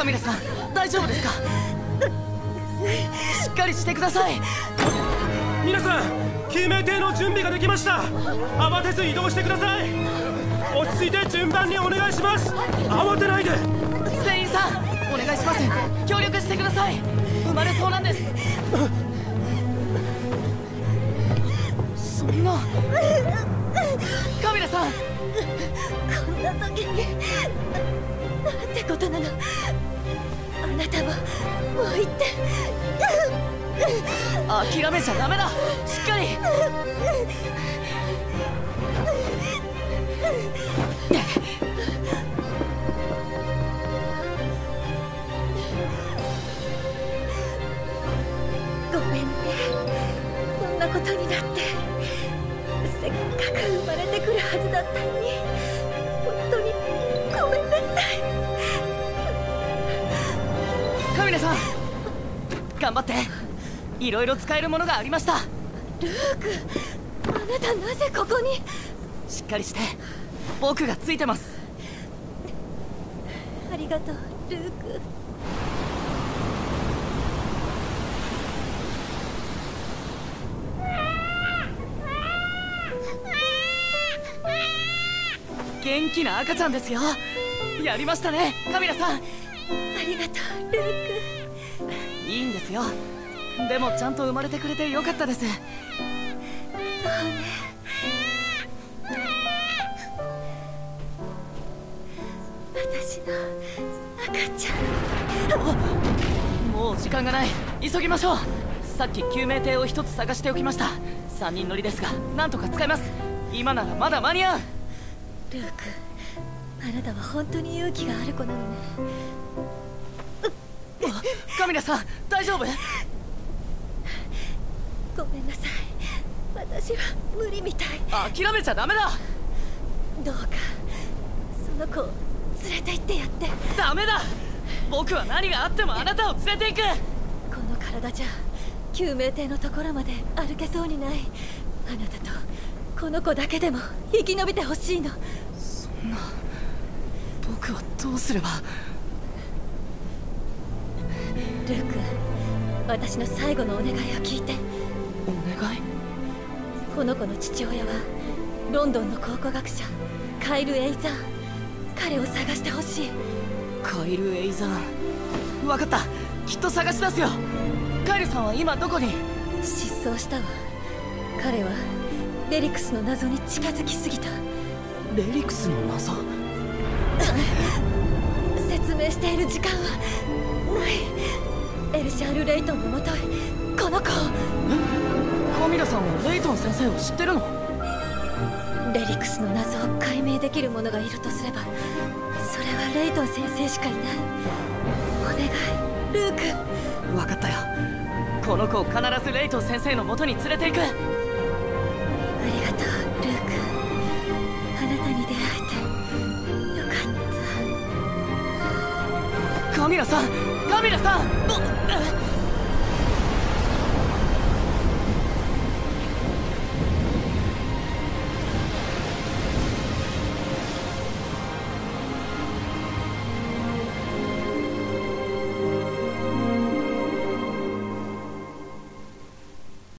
大丈夫ですか？しっかりしてください。皆さん救命艇の準備ができました。慌てず移動してください。落ち着いて順番にお願いします。慌てないで。船員さんお願いします協力してください。生まれそうなんです。そんな。カミラさん。こんな時もう行って。諦めちゃダメだ。しっかり。ごめんね。こんなことになって。せっかく生まれてくるはずだったのに。頑張って。いろいろ使えるものがありました。ルークあなたなぜここに？しっかりして。僕がついてます。ありがとうルーク。元気な赤ちゃんですよ。やりましたねカミラさん。ありがとうルークいいんですよ。でもちゃんと生まれてくれてよかったです。そうね。私の赤ちゃん。もう時間がない。急ぎましょう。さっき救命艇を一つ探しておきました。3人乗りですがなんとか使えます。今ならまだ間に合う。ルークあなたは本当に勇気がある子なのねカミラさん大丈夫？ごめんなさい。私は無理みたい。諦めちゃダメだ！どうかその子を連れて行ってやって。ダメだ！僕は何があってもあなたを連れて行く！この体じゃ救命艇のところまで歩けそうにない。あなたとこの子だけでも生き延びてほしいの。そんな僕はどうすれば？私の最後のお願いを聞いて。お願い？この子の父親はロンドンの考古学者カイル・エイザー。彼を探してほしい。カイル・エイザー。分かった。きっと探し出すよ。カイルさんは今どこに？失踪したわ。彼はレリクスの謎に近づきすぎた。レリクスの謎？説明している時間はないエルシャール・レイトンのもとへこの子。をカミラさんはレイトン先生を知ってるの？レリクスの謎を解明できる者がいるとすればそれはレイトン先生しかいない。お願い。ルーク。分かったよ。この子を必ずレイトン先生の元に連れて行く。ありがとうルークミラさんカミラさんぼ